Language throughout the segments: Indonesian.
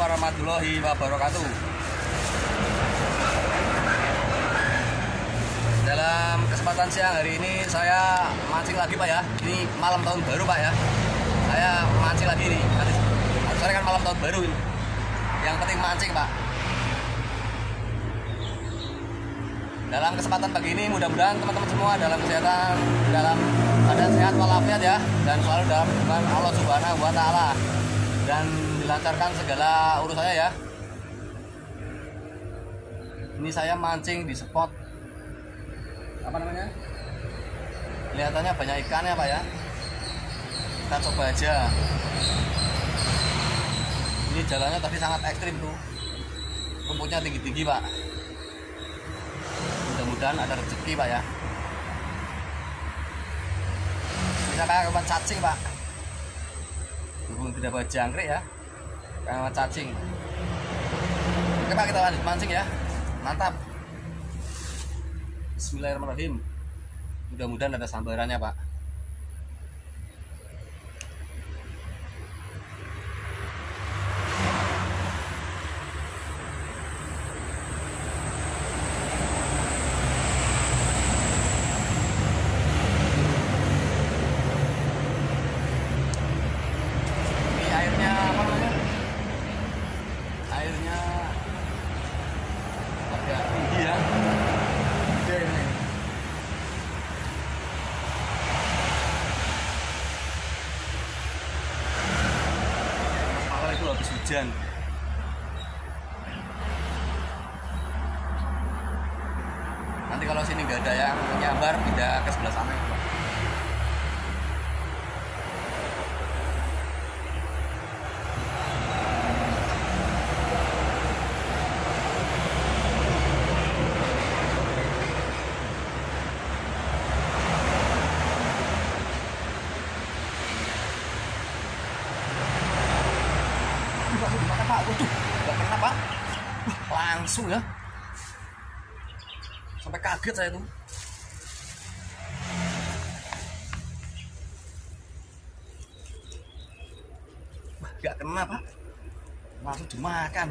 warahmatullahi wabarakatuh. Dalam kesempatan siang hari ini saya mancing lagi Pak ya. Ini malam tahun baru Pak ya. Saya mancing lagi nih. Sore kan malam tahun baru ini. Yang penting mancing Pak. Dalam kesempatan pagi ini mudah-mudahan teman-teman semua dalam kesehatan, dalam keadaan sehat walafiat ya dan selalu dalam lindungan Allah Subhanahu wa taala dan dilancarkan segala urusannya ya. Ini saya mancing di spot apa namanya? Kelihatannya banyak ikannya Pak ya. Kita coba aja. Ini jalannya tadi sangat ekstrim tuh. Rumputnya tinggi-tinggi Pak. Mudah-mudahan ada rezeki Pak ya. Bisa kayak kawan cacing Pak. Berhubung tidak bawa jangkrik ya. Kayak cacing. Oke Pak kita lanjut mancing ya. Mantap. Bismillahirrahmanirrahim. Mudah-mudahan ada sambarannya, Pak. Ini airnya apa namanya? Airnya agak tinggi ya. Gede ini. Masalah itu habis hujan. Nanti kalau sini nggak ada yang nyambar pindah ke sebelah sana. Pak waduh nggak kena pak. Langsung ya. Sampai kaget saya tuh. Nggak kena pak. Langsung dimakan.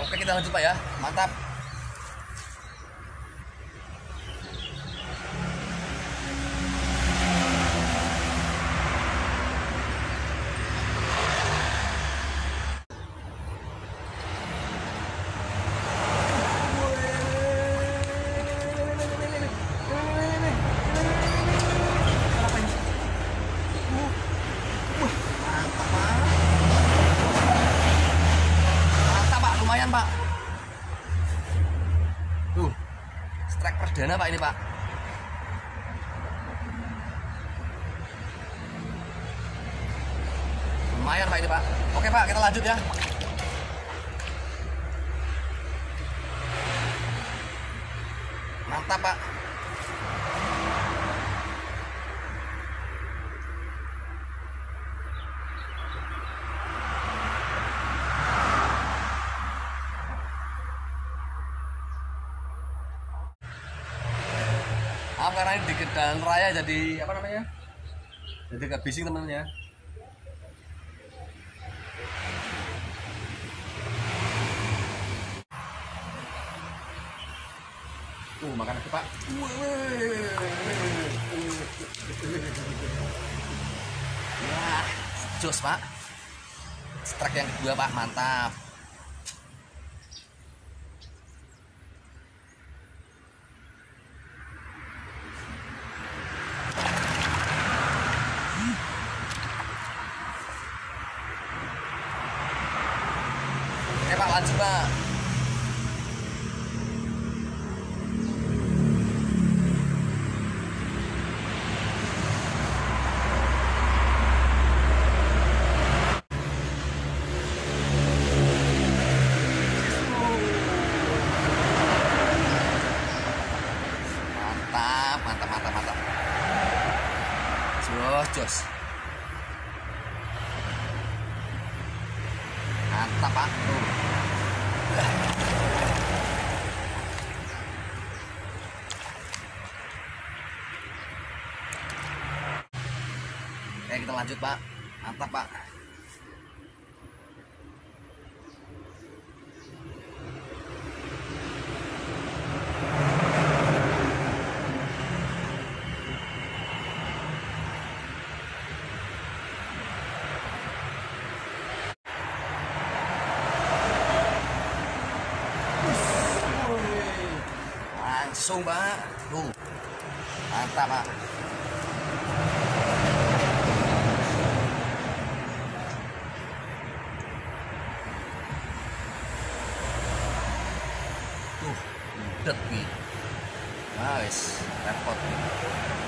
Oke kita lanjut pak ya. Mantap Mantap pak, lumayan pak. Tuh, perdana pak ini pak. Lumayan pak ini pak. Oke pak, kita lanjut ya. Mantap pak. Ini di jalan raya jadi apa namanya? Jadi gak bising temennya. Tuh makan aku pak. Wah, jos pak. Strike yang kedua pak, mantap. Oke pak, lanjut pak. Mantap, mantap, mantap, mantap. Jos, jos. Mantap pak. Tuh. Oke kita lanjut pak. Mantap pak. Langsung pak. Tuh. Mantap pak tuh udet nih nah repot. nih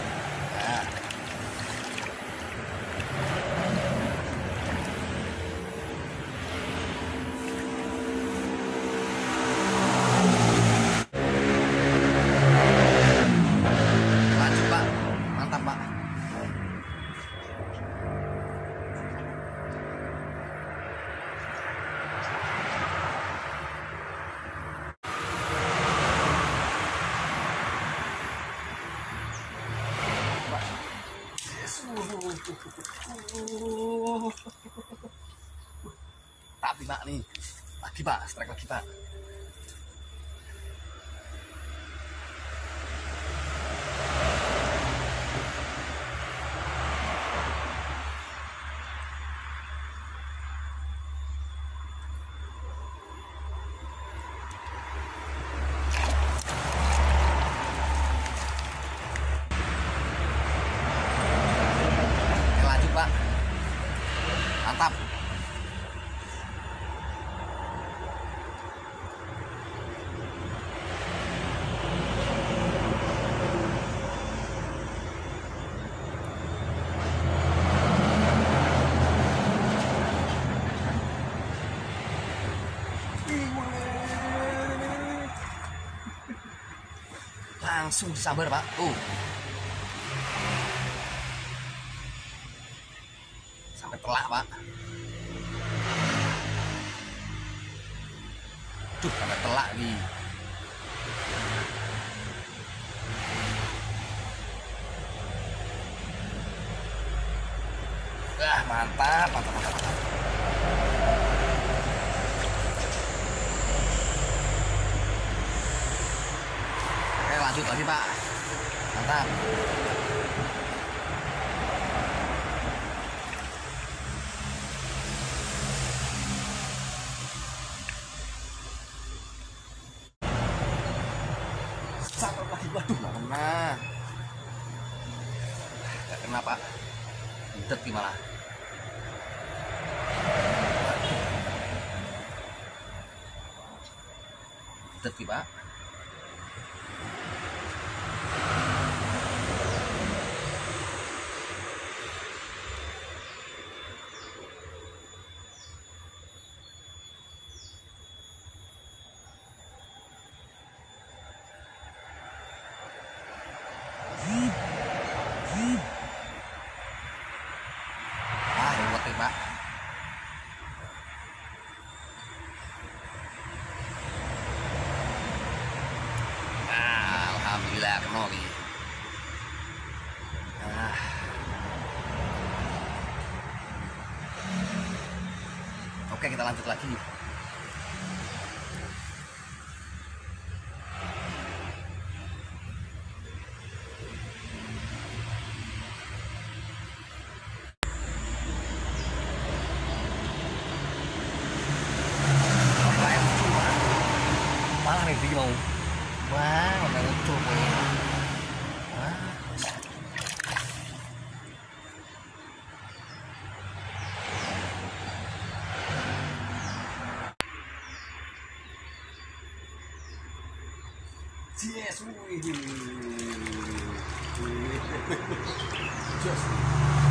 pak strike lagi pak Oke, lanjut pak mantap langsung disambar pak. Tuh sampai telak pak. Tuh sampai telak nih. Wah, mantap, mantap, mantap, mantap. Oke, lanjut lagi, Pak. Mantap. Satu lagi, waduh, nggak kena. Nggak kena, Pak. Malah. Budet nih, Pak. Ah, ruwet nih, Pak. Ah, Alhamdulillah kena nih. Ah. Oke, kita lanjut lagi. Yes, wih. Just.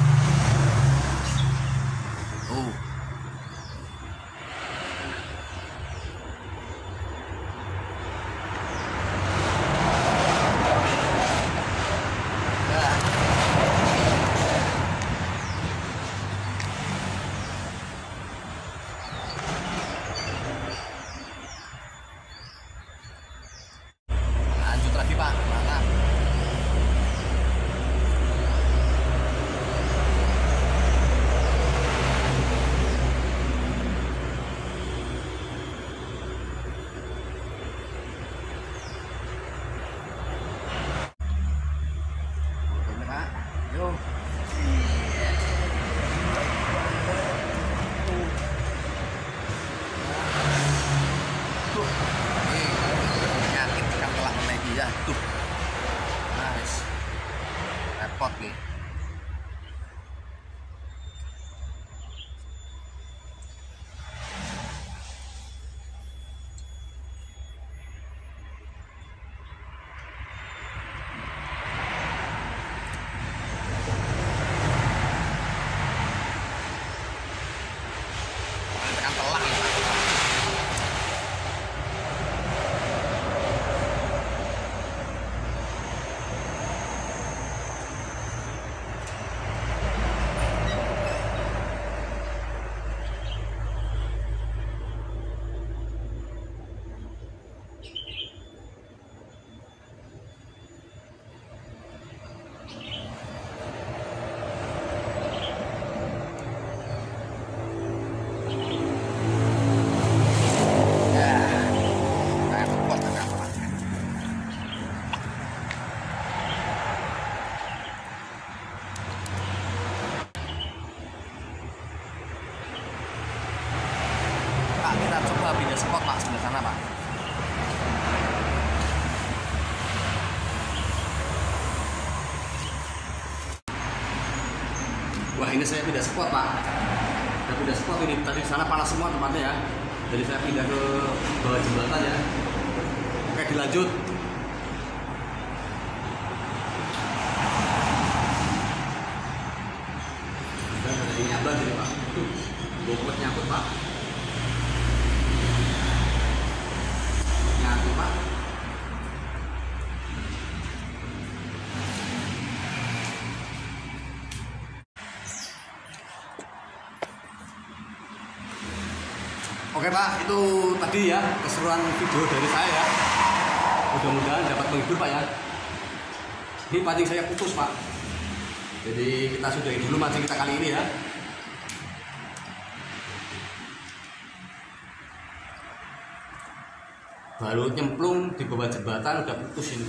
Wah ini saya pindah spot Pak. Saya pindah spot ini tadi di sana panas semua tempatnya ya. Jadi saya pindah ke bawah jembatan ya. Oke dilanjut. Dan ini Pak. Bobot nyangkut Pak. Oke Pak, itu tadi ya keseruan video dari saya ya. Mudah-mudahan dapat menghibur Pak ya. Ini pancing saya putus Pak. Jadi kita sudahi dulu mancing kita kali ini ya. Baru nyemplung di bawah jembatan udah putus ini.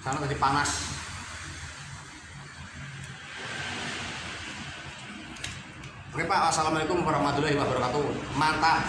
Sana tadi panas. Oke Pak, Assalamualaikum warahmatullahi wabarakatuh. Mantap.